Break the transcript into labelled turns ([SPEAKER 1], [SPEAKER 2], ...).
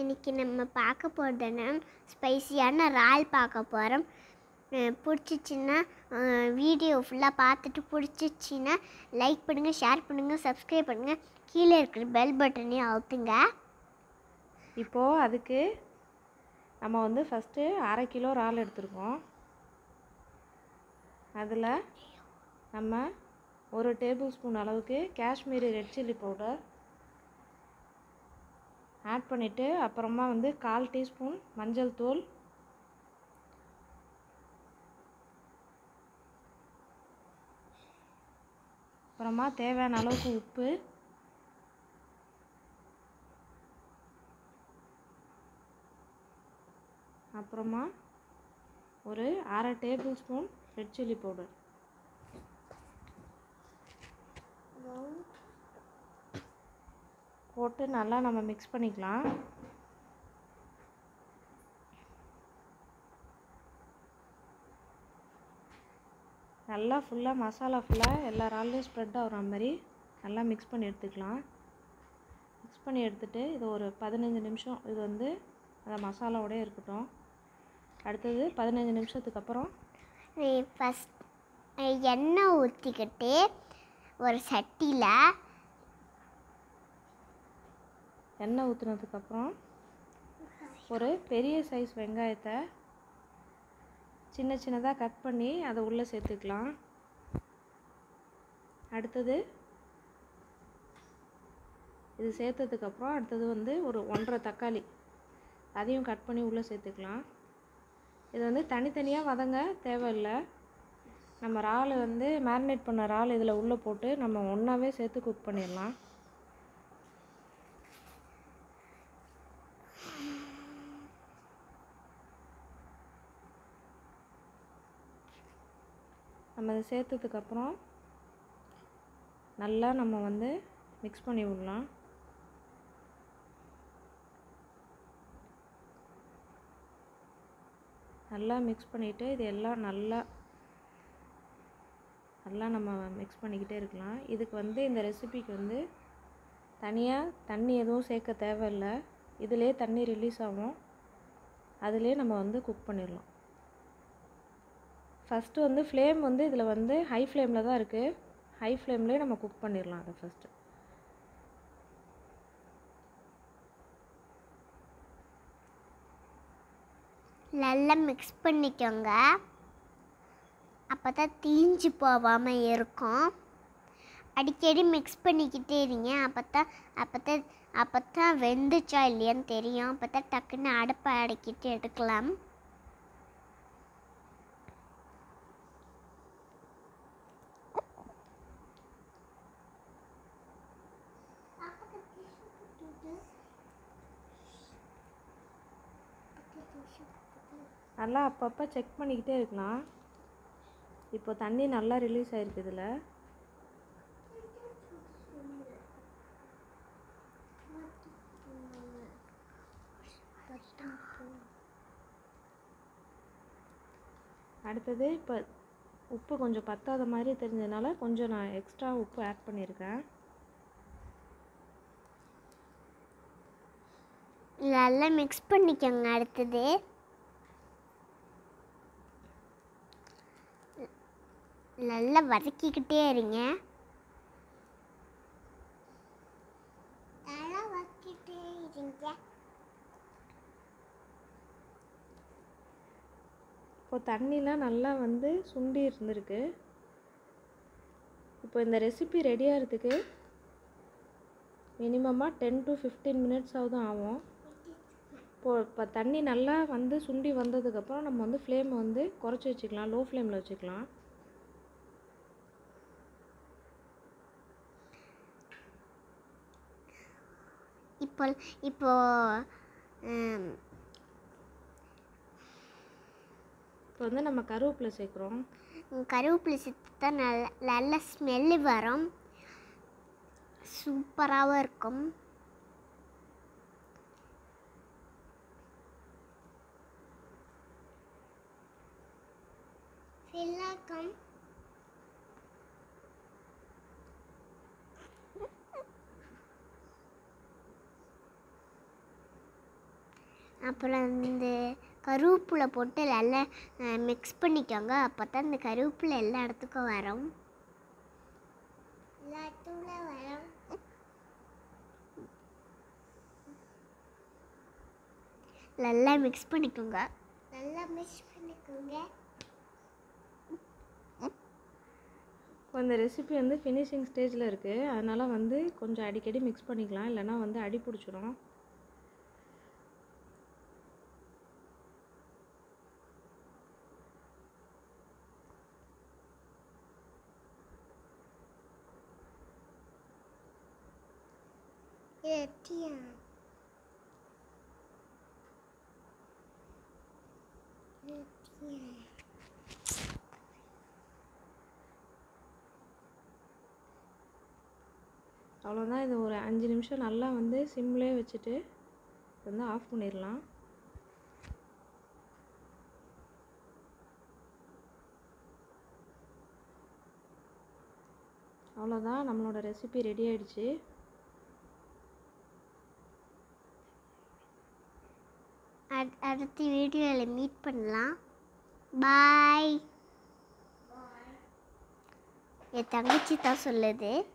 [SPEAKER 1] இன்னைக்கு நம்ம பார்க்க போகிறதுன்னா ஸ்பைசியான இறால் பார்க்க போகிறோம் பிடிச்சிச்சின்னா வீடியோ ஃபுல்லாக பார்த்துட்டு பிடிச்சிச்சின்னா லைக் பண்ணுங்கள் ஷேர் பண்ணுங்கள் சப்ஸ்கிரைப் பண்ணுங்கள் கீழே இருக்கிற பெல் பட்டனையும் அழுத்துங்க.
[SPEAKER 2] இப்போது அதுக்கு நம்ம வந்து ஃபஸ்ட்டு அரை கிலோ இறால் எடுத்துருக்கோம். அதில் நம்ம ஒரு டேபிள் ஸ்பூன் அளவுக்கு Kashmiri red chilli powder add பண்ணிவிட்டு அப்புறமா வந்து கால் டீஸ்பூன் மஞ்சள் தூள். அப்புறமா தேவையான அளவுக்கு உப்பு. அப்புறமா ஒரு அரை table spoon red chilli powder. போட்டு நல்லா நம்ம மிக்ஸ் பண்ணிக்கலாம். நல்லா ஃபுல்லாக மசாலா ஃபுல்லாக எல்லா இறால்லையும் ஸ்ப்ரெட் ஆகிற மாதிரி நல்லா மிக்ஸ் பண்ணி எடுத்துக்கலாம். மிக்ஸ் பண்ணி எடுத்துகிட்டு இது ஒரு பதினஞ்சு நிமிஷம் இது வந்து அந்த மசாலாவோடய இருக்கட்டும். அடுத்தது பதினஞ்சு நிமிஷத்துக்கு அப்புறம்
[SPEAKER 1] ஃபஸ்ட் எண்ணெய் ஊற்றிக்கிட்டு ஒரு சட்டியில்
[SPEAKER 2] எண்ணெய் ஊற்றுனதுக்கப்புறம் ஒரு பெரிய சைஸ் வெங்காயத்தை சின்ன சின்னதாக கட் பண்ணி அதை உள்ளே சேர்த்துக்கலாம். அடுத்தது இது சேர்த்ததுக்கப்புறம் அடுத்தது வந்து ஒரு ஒன்றரை தக்காளி அதையும் கட் பண்ணி உள்ளே சேர்த்துக்கலாம். இது வந்து தனித்தனியாக வதங்க தேவையில்லை. நம்ம இறால் வந்து மேரினேட் பண்ண இறால் இதில் உள்ளே போட்டு நம்ம ஒன்றாவே சேர்த்து குக் பண்ணிடலாம். நம்ம அதை சேர்த்ததுக்கப்புறம் நல்லா நம்ம வந்து மிக்ஸ் பண்ணி விடலாம். நல்லா மிக்ஸ் பண்ணிவிட்டு இது எல்லாம் நல்லா நல்லா நம்ம மிக்ஸ் பண்ணிக்கிட்டே இருக்கலாம். இதுக்கு வந்து இந்த ரெசிபிக்கு வந்து தனியாக தண்ணி எதுவும் சேர்க்க தேவையில்லை. இதிலே தண்ணி ரிலீஸ் ஆகும். அதிலே நம்ம வந்து குக் பண்ணிடலாம். ஃபஸ்ட்டு வந்து ஃப்ளேம் வந்து இதில் வந்து ஹை ஃப்ளேமில் தான் இருக்குது ஹை ஃப்ளேம்லேயே நம்ம குக் பண்ணிடலாம் அதை ஃபஸ்ட்டு
[SPEAKER 1] நல்லா மிக்ஸ் பண்ணிக்கோங்க. அப்போ தான் தீஞ்சு போகாமல் இருக்கும். அடிக்கடி மிக்ஸ் பண்ணிக்கிட்டே இருங்க. அப்போ தான் அப்போ தான் அப்போ தான் வெந்துச்சா இல்லையான்னு தெரியும். அப்போ தான் டக்குன்னு அடுப்பை அடக்கிட்டு எடுக்கலாம்.
[SPEAKER 2] நல்லா அப்பப்போ செக் பண்ணிக்கிட்டே இருக்கலாம். இப்போ தண்ணி நல்லா ரிலீஸ் ஆகிருக்கு இதில். அடுத்தது இப்போ உப்பு கொஞ்சம் பத்தாத மாதிரி தெரிஞ்சதுனால கொஞ்சம் நான் எக்ஸ்ட்ரா உப்பு ஆட் பண்ணியிருக்கேன்.
[SPEAKER 1] நல்லா மிக்ஸ் பண்ணிக்கோங்க அடுத்தது. நல்லா வதக்கிக்கிட்டே இருங்க. நல்லா வதக்கிட்டே இருங்க.
[SPEAKER 2] இப்போ தண்ணிலாம் நல்லா வந்து சுண்டி இருந்திருக்கு. இப்போ இந்த ரெசிபி ரெடி ஆகிறதுக்கு மினிமமாக டென் டு ஃபிஃப்டீன் மினிட்ஸாவது ஆகும். இப்போ இப்போ தண்ணி நல்லா வந்து சுண்டி வந்ததுக்கப்புறம் நம்ம வந்து ஃப்ளேமை வந்து குறைச்சி வச்சுக்கலாம். லோ ஃப்ளேமில் வச்சுக்கலாம்.
[SPEAKER 1] இப்போ இப்போ
[SPEAKER 2] இப்போ வந்து நம்ம கருவேப்பிலை சேர்க்குறோம்.
[SPEAKER 1] கருவேப்பிலை சேர்த்தா நல்ல நல்ல ஸ்மெல்லு வரும். சூப்பராகவும் இருக்கும். செல்லாக்கம் அப்புறம் இந்த கருவேப்பிலை போட்டு நல்லா மிக்ஸ் பண்ணிக்கோங்க. அப்போ தான் இந்த கருவேப்பிலை எல்லா இடத்துக்கும் வரும். எல்லா இடத்துக்கும் வரும். நல்லா மிக்ஸ் பண்ணிக்கோங்க. நல்லா மிக்ஸ் பண்ணிக்கோங்க.
[SPEAKER 2] இப்போ இந்த ரெசிபி வந்து ஃபினிஷிங் ஸ்டேஜில் இருக்குது அதனால் வந்து கொஞ்சம் அடிக்கடி மிக்ஸ் பண்ணிக்கலாம். இல்லைன்னா வந்து அடி பிடிச்சிரும்.
[SPEAKER 1] எட்டியா
[SPEAKER 2] அவ்வளோதான் இது ஒரு அஞ்சு நிமிஷம் நல்லா வந்து சிம்லேயே வச்சுட்டு வந்து ஆஃப் பண்ணிடலாம். அவ்வளோதான் நம்மளோட ரெசிபி ரெடி ஆயிடுச்சு.
[SPEAKER 1] அட்- அடுத்த வீடியோவில் மீட் பண்ணலாம். பாய் என் தங்கச்சி தான் சொல்லுது.